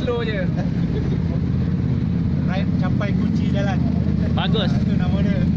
slow je. Right capai kunci jalan. Bagus. Itu nama dia.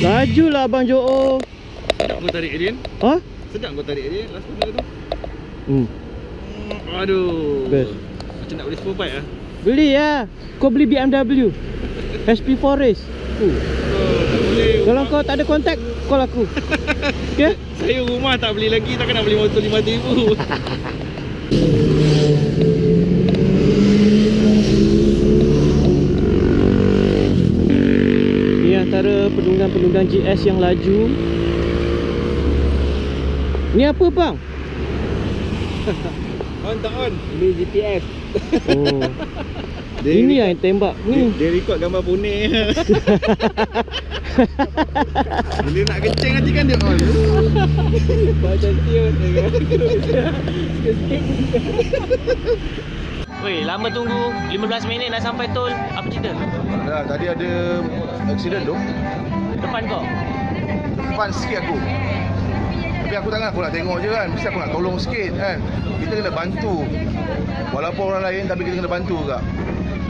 Lah Abang Joe. Sedap kau tarik Adrian. Ha? Sedap kau tarik Adrian. Last benda tu. Hmm. Aduh. Best. Macam nak beli sport bike ah. Beli ya. Kau beli BMW. HP Forest. Uh. Oh. Kalau kau tak ada kontak, call aku. Okay? Saya rumah tak beli lagi takkan nak beli motor 5000. Ni antara penunggang-penunggang GS yang laju. Ni apa bang? on tak on. Ini GPS. Oh. Dia Ini record- yang tembak Dia, ni. dia record gambar bonek. Bila nak kencing nanti kan dia on. Macam tiun. Weh, lama tunggu. 15 minit nak sampai tol. Apa cerita? Dah, tadi ada accident tu. Depan kau. Depan sikit aku. Tapi aku takkan aku nak tengok je kan. Mesti aku nak tolong sikit kan. Kita kena bantu. Walaupun orang lain tapi kita kena bantu juga.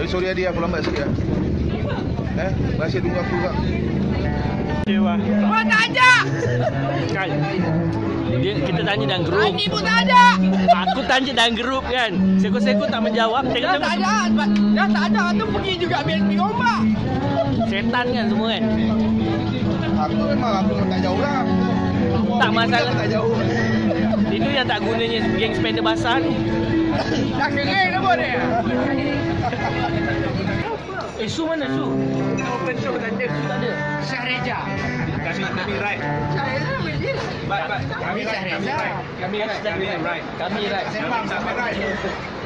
Tapi sorry Adi aku lambat sikit lah. Eh, terima kasih tunggu aku juga. Dewa. Kau tak ajak. Kan. Dia kita tanya dalam grup. Ani pun tak ajak. Aku tanya dalam grup kan. Seko-seko tak menjawab. Dah tak ajak. Dah tak ajak tu pergi juga BSP Gombak. setan kan semua kan. Aku memang aku tak jauh lah. Tak masalah. Tak jauh. Itu yang tak gunanya geng spender basah ni. Dah kering apa dia? Eh, Su mana Su? Open show tak ada. Tak ada. Syahreja. Kami kami right. Syahreja boleh. Kami Syahreja. Kami right. Kami right. Kami right. Sembang sampai right.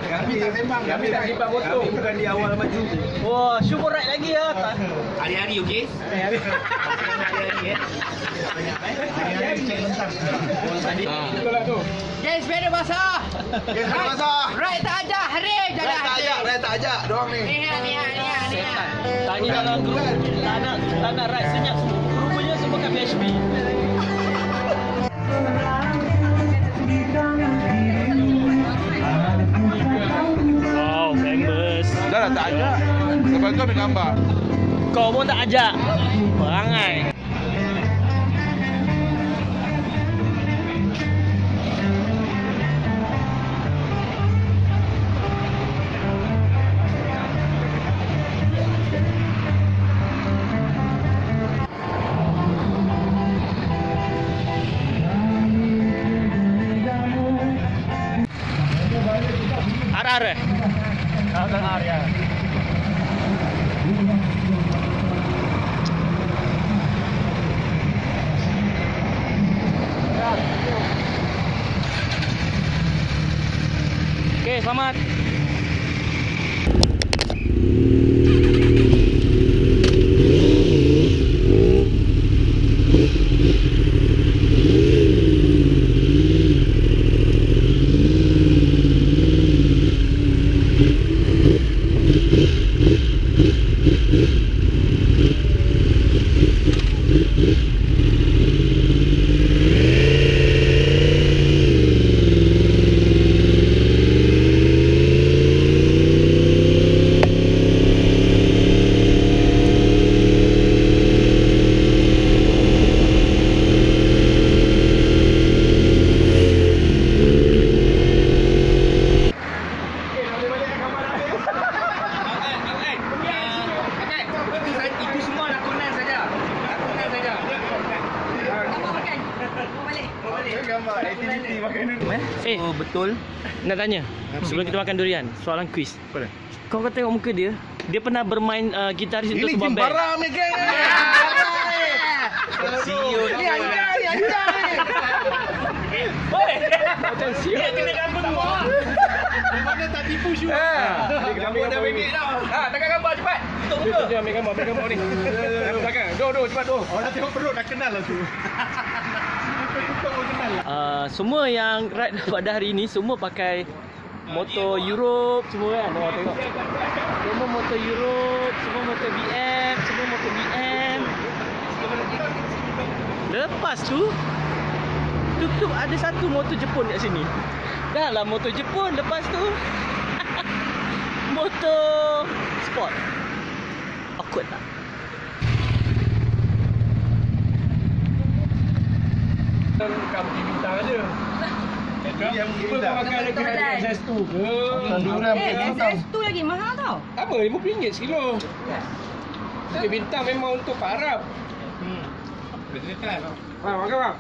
Kami tak sembang. Kami tak simpan motor. Kami bukan di awal maju. Wah, Su pun right lagi ya. Hari-hari okey? Hari-hari Geng sepeda basah. Yes, masa. Right tak ajak. Hari jalan Right tak hari. ajak, right tak ajak. Doang ni. Nihat, nihat, nihat, nihat. Tanya dalam grup. Tak nak, tak nak right senyap. Rupanya semua kat. Wow, famous. Dah lah tak ajak. Lepas tu ambil gambar. Kau pun tak ajak. Perangai. आ रहा है betul. Nak tanya. Sebelum kita makan durian, soalan quiz. Apa dia? Kau kau tengok muka dia, dia pernah bermain uh, gitaris untuk Ini sebuah Jim band. Baram ni geng. CEO Ni anda ni anda ni. Macam CEO. Dia kena gambar semua. Mana tak tipu Syu? Gambar dah pendek dah. Ha, tekan gambar cepat. Tutup muka. Jom ambil gambar, ambil gambar ni. Belakang. Do, do, cepat do. Orang tengok perut dah kenal lah tu. Uh, semua yang ride pada hari ini semua pakai motor Europe semua kan. Oh tengok. Semua motor Europe, semua motor BM, semua motor BM. Lepas tu tuk ada satu motor Jepun kat sini. Dah lah motor Jepun lepas tu motor sport. Awkward tak? Kamu bintang ada. Yang mungkin Kau tak. pakai dekat Betul. SS2 ke? Tanduran Eh, mungkin tak. SS tu lagi mahal tau. Apa? RM50 sekilo. Dia bintang memang untuk Pak Arab. Hmm. Betul kan? Ha, makan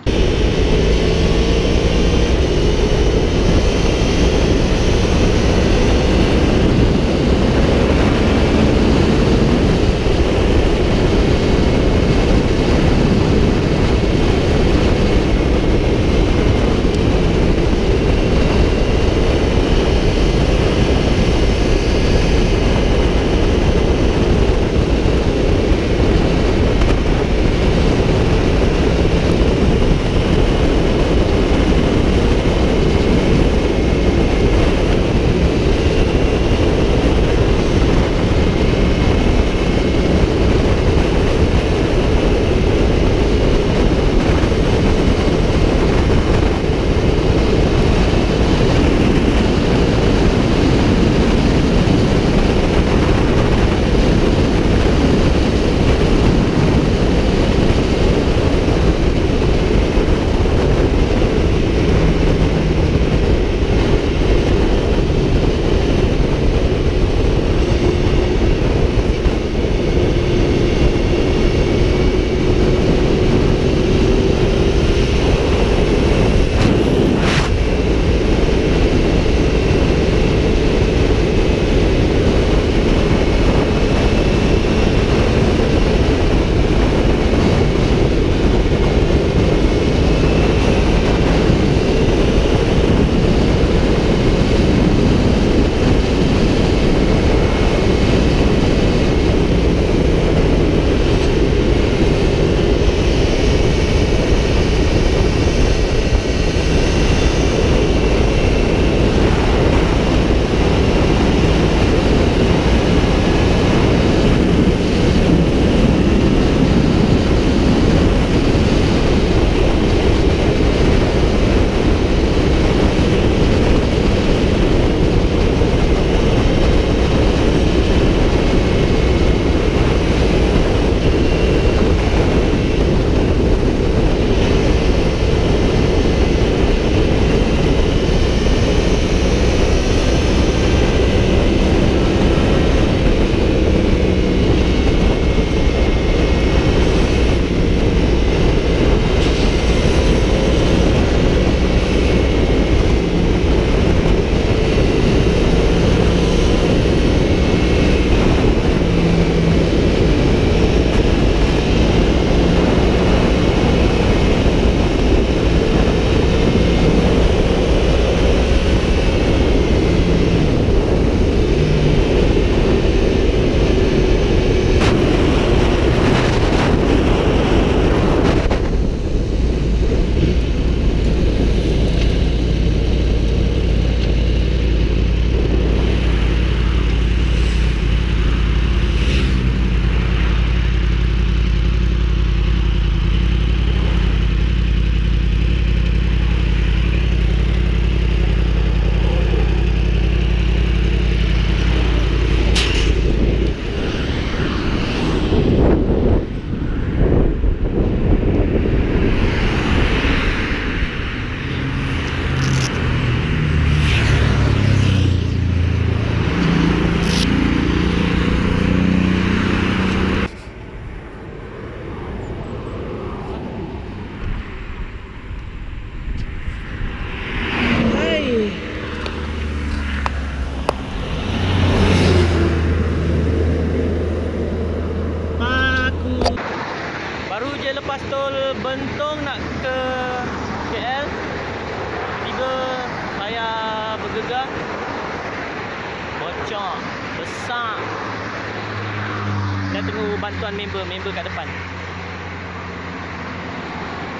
bantuan member Member kat depan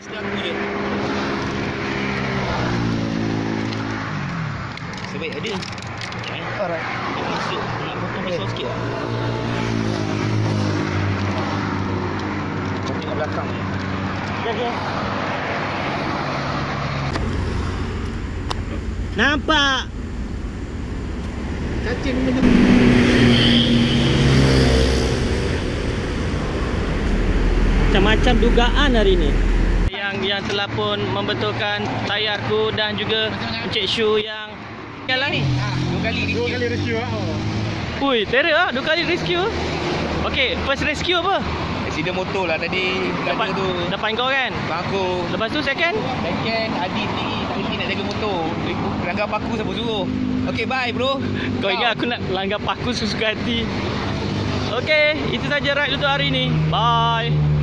Sedang kulit Sebaik ada Okay. Alright. Maksud nak potong pisau sikit lah. Kau tengok belakang. Okay, okay. Nampak? Cacing minum. Macam-macam dugaan hari ni. Yang yang telah pun membetulkan tayarku dan juga Encik Shu yang yang lain. Dua kali Dua kali rescue ah. Ui, terror ah, dua kali rescue. Okey, first rescue apa? Accident motor lah tadi. Dapat Dapat tu. depan kau kan? Aku. Lepas tu second? Second, Adi sendiri tak berhenti nak jaga motor. Langgar paku siapa suruh. Okay, bye bro. Kau ingat aku nak langgar paku sesuka hati. Okey, itu saja ride untuk hari ini. Bye.